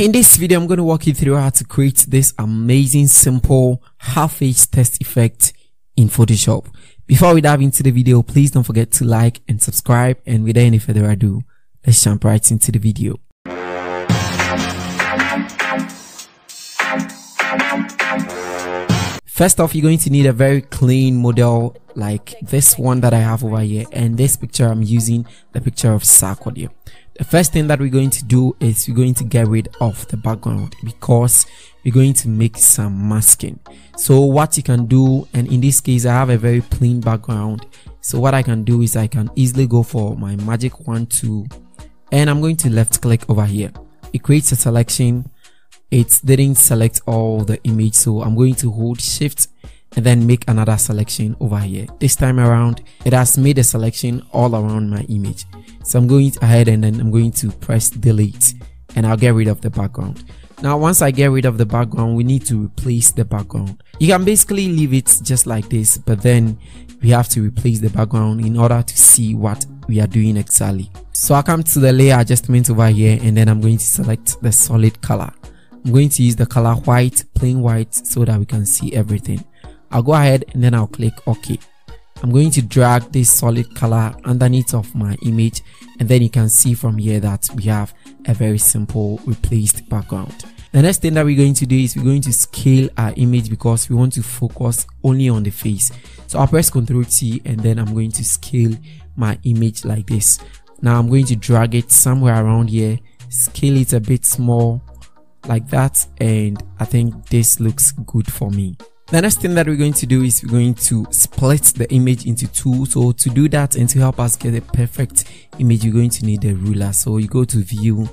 In this video, I'm going to walk you through how to create this amazing, simple half-face test effect in Photoshop. Before we dive into the video, please don't forget to like and subscribe. And without any further ado, let's jump right into the video. First off, you're going to need a very clean model like this one that I have over here. And this picture, I'm using the picture of Sarkodie. The first thing that we're going to do is we're going to get rid of the background because we're going to make some masking. So what you can do, and in this case, I have a very plain background. So what I can do is I can easily go for my magic wand tool and I'm going to left click over here. It creates a selection it didn't select all the image so I'm going to hold shift and then make another selection over here. This time around it has made a selection all around my image. So I'm going ahead and then I'm going to press delete and I'll get rid of the background. Now once I get rid of the background we need to replace the background. You can basically leave it just like this but then we have to replace the background in order to see what we are doing exactly. So I come to the layer adjustment over here and then I'm going to select the solid color. I'm going to use the color white, plain white, so that we can see everything. I'll go ahead and then I'll click OK. I'm going to drag this solid color underneath of my image and then you can see from here that we have a very simple replaced background. The next thing that we're going to do is we're going to scale our image because we want to focus only on the face. So I'll press Ctrl T and then I'm going to scale my image like this. Now I'm going to drag it somewhere around here, scale it a bit small like that and I think this looks good for me. The next thing that we're going to do is we're going to split the image into two. So to do that and to help us get a perfect image, you're going to need a ruler. So you go to view,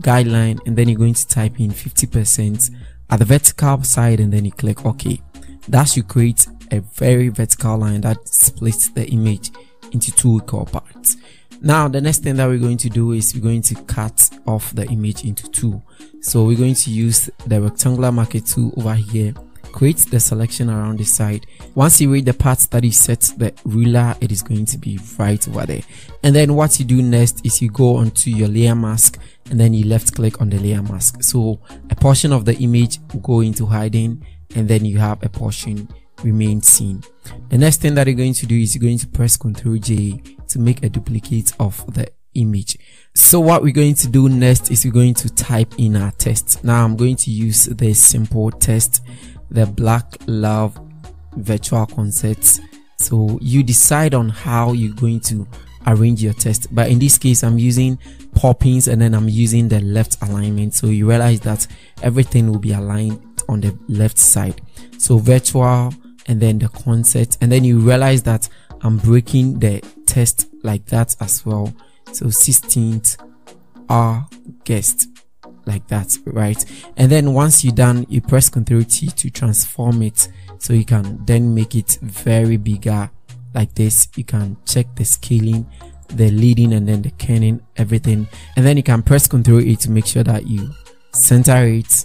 guideline, and then you're going to type in 50% at the vertical side and then you click OK. That should create a very vertical line that splits the image into two equal parts. Now the next thing that we're going to do is we're going to cut off the image into two. So we're going to use the rectangular marquee tool over here create the selection around the side. Once you read the parts that you set the ruler it is going to be right over there. And then what you do next is you go onto your layer mask and then you left click on the layer mask. So a portion of the image will go into hiding and then you have a portion remain seen. The next thing that you're going to do is you're going to press ctrl j to make a duplicate of the image. So what we're going to do next is we're going to type in our test. Now i'm going to use this simple text the black love virtual concepts so you decide on how you're going to arrange your text but in this case i'm using poppins and then i'm using the left alignment. So you realize that everything will be aligned on the left side. So virtual and then the concert. and then you realize that i'm breaking the text like that as well. So 16th August like that right? And then once you're done you press ctrl t to transform it so you can then make it very bigger like this. You can check the scaling the leading and then the kerning everything. And then you can press ctrl a to make sure that you center it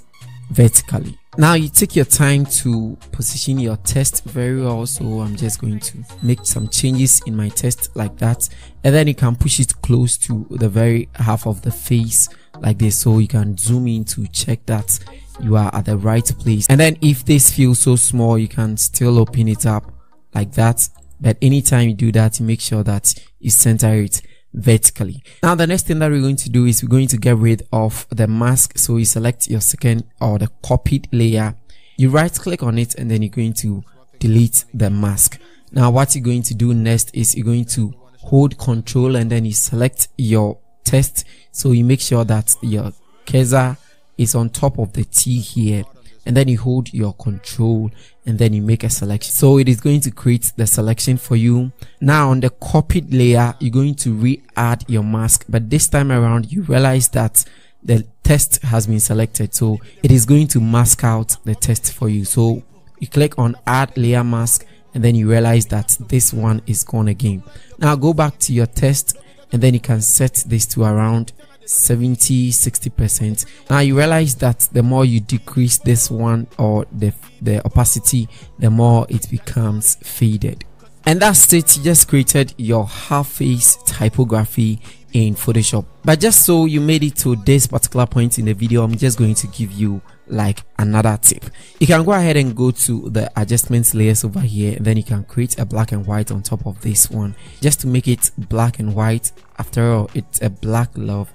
vertically now you take your time to position your test very well so i'm just going to make some changes in my test like that. And then you can push it close to the very half of the face like this. So you can zoom in to check that you are at the right place. And then if this feels so small you can still open it up like that. But anytime you do that make sure that you center it vertically. Now the next thing that we're going to do is we're going to get rid of the mask. So you select your second or the copied layer. You right click on it and then you're going to delete the mask. Now what you're going to do next is you're going to hold control and then you select your text. So you make sure that your cursor is on top of the T here and then you hold your control and then you make a selection. So it is going to create the selection for you. Now on the copied layer, you're going to re-add your mask, but this time around you realize that the text has been selected. So it is going to mask out the text for you. So you click on add layer mask and then you realize that this one is gone again. Now go back to your text and then you can set this to around 70 60 percent now you realize that the more you decrease this one or the the opacity the more it becomes faded and that's it you just created your half face typography in Photoshop. But just so you made it to this particular point in the video, I'm just going to give you like another tip. You can go ahead and go to the adjustments layers over here. and Then you can create a black and white on top of this one just to make it black and white. After all, it's a black love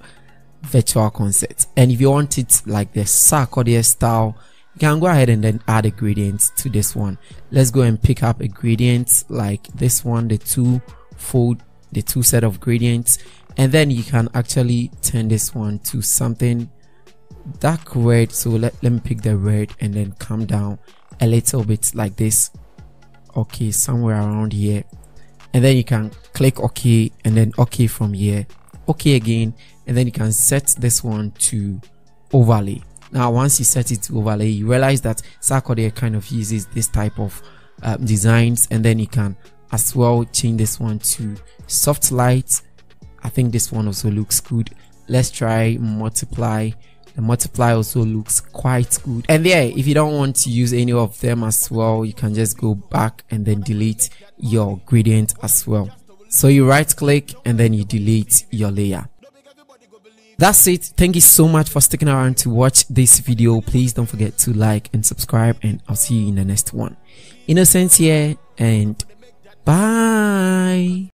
virtual concert. And if you want it like the Sarkodie style, you can go ahead and then add a gradient to this one. Let's go and pick up a gradient like this one, the two fold, the two set of gradients. And then you can actually turn this one to something dark red. So let, let me pick the red and then come down a little bit like this. Okay, somewhere around here. And then you can click OK and then OK from here. OK again and then you can set this one to overlay. Now once you set it to overlay you realize that Sarkodie kind of uses this type of um, designs and then you can as well change this one to soft light. I think this one also looks good. Let's try multiply. The multiply also looks quite good. And there if you don't want to use any of them as well you can just go back and then delete your gradient as well so you right click and then you delete your layer. That's it. Thank you so much for sticking around to watch this video. Please don't forget to like and subscribe and i'll see you in the next one. Innocent here and bye